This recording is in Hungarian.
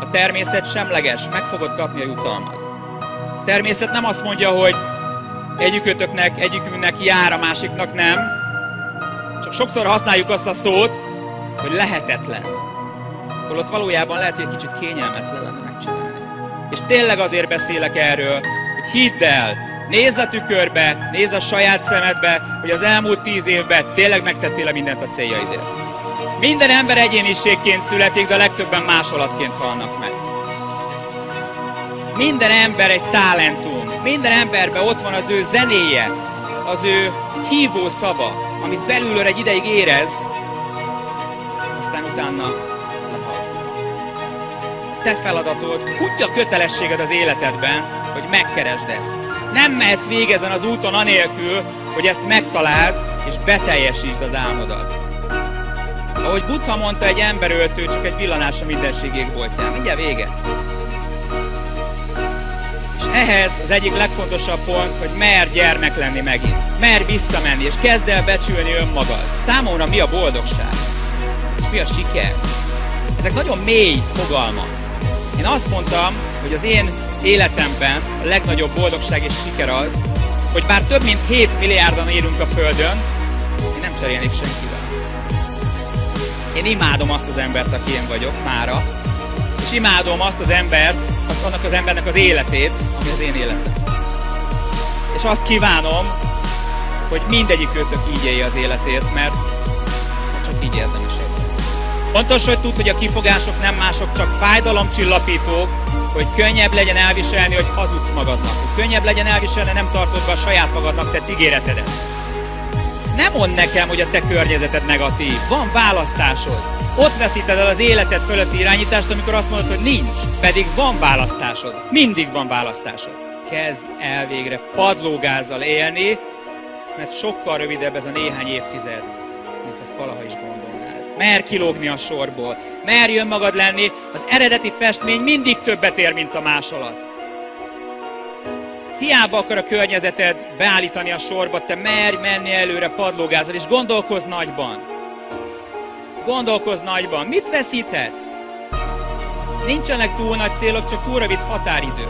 A természet semleges, meg fogod kapni a jutalmat. A természet nem azt mondja, hogy egyikőtöknek, egyikünknek jár, a másiknak nem. Csak sokszor használjuk azt a szót, hogy lehetetlen. Holott valójában lehet, hogy egy kicsit kényelmetlen lenne megcsinálni. És tényleg azért beszélek erről, hogy hidd el, nézz a tükörbe, nézz a saját szemedbe, hogy az elmúlt tíz évben tényleg megtettél mindent a céljaidért. Minden ember egyéniségként születik, de a legtöbben másolatként halnak meg. Minden ember egy talentum. Minden emberben ott van az ő zenéje, az ő hívó szava, amit belülről egy ideig érez, aztán utána lehal. Te feladatod, kutya kötelességed az életedben, hogy megkeresd ezt. Nem mehetsz végezen az úton anélkül, hogy ezt megtaláld, és beteljesítsd az álmodat. Ahogy Buddha mondta, egy emberöltő csak egy villanás a mindenség égboltján. Mindjárt vége. És ehhez az egyik legfontosabb pont, hogy mer gyermek lenni megint. Mer visszamenni, és kezd el becsülni önmagad. Számomra mi a boldogság? És mi a siker? Ezek nagyon mély fogalmak. Én azt mondtam, hogy az én életemben a legnagyobb boldogság és siker az, hogy bár több mint 7 milliárdan élünk a Földön, én nem cserélnék senkivel. Én imádom azt az embert, aki én vagyok, mára, és imádom azt az embert, azt annak az embernek az életét, ami az én életem. És azt kívánom, hogy mindegyik őtök így élje az életét, mert csak így érdemes élni. Fontos, hogy tud, hogy a kifogások nem mások, csak fájdalomcsillapítók, hogy könnyebb legyen elviselni, hogy hazudsz magadnak. Hogy könnyebb legyen elviselni, nem tartod be a saját magadnak tett ígéretedet. Nem mond nekem, hogy a te környezeted negatív. Van választásod. Ott veszíted el az életed fölötti irányítást, amikor azt mondod, hogy nincs. Pedig van választásod. Mindig van választásod. Kezd el végre padlógázzal élni, mert sokkal rövidebb ez a néhány évtized, mint ezt valaha is gondolnád. Mer kilógni a sorból, merj önmagad lenni, az eredeti festmény mindig többet ér, mint a másolat. Hiába akar a környezeted beállítani a sorba, te merj menni előre padlógázzal, és gondolkozz nagyban. Gondolkozz nagyban. Mit veszíthetsz? Nincsenek túl nagy célok, csak túl rövid határidő.